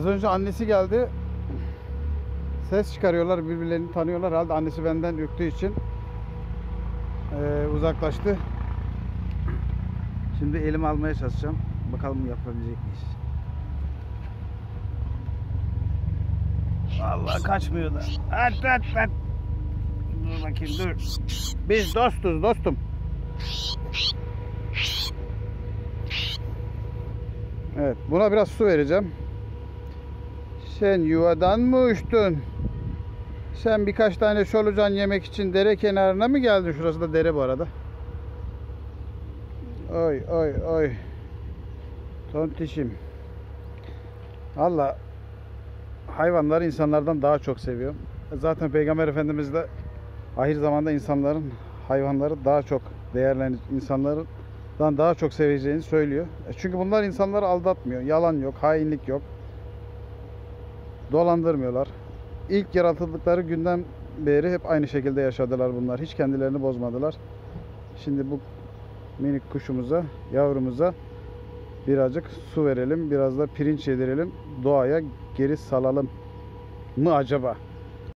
Az önce annesi geldi. Ses çıkarıyorlar, birbirlerini tanıyorlar. Herhalde annesi benden ürktüğü için eee, uzaklaştı. Şimdi elimi almaya çalışacağım. Bakalım yapabilecek miyiz? Vallahi kaçmıyor da. At at at. Dur bakayım dur. Biz dostuz dostum. Evet buna biraz su vereceğim. Sen yuvadan mı uçtun? Sen birkaç tane solucan yemek için dere kenarına mı geldin? Şurası da dere bu arada. Oy oy oy. Tontişim. Allah hayvanları insanlardan daha çok seviyor. Zaten Peygamber Efendimiz de ahir zamanda insanların hayvanları daha çok değerlenir, insanlardan daha çok seveceğini söylüyor. E Çünkü bunlar insanları aldatmıyor. Yalan yok, hainlik yok. Dolandırmıyorlar. İlk yaratıldıkları günden beri hep aynı şekilde yaşadılar bunlar. Hiç kendilerini bozmadılar. Şimdi bu minik kuşumuza, yavrumuza birazcık su verelim, biraz da pirinç yedirelim. Doğaya geri salalım mı acaba?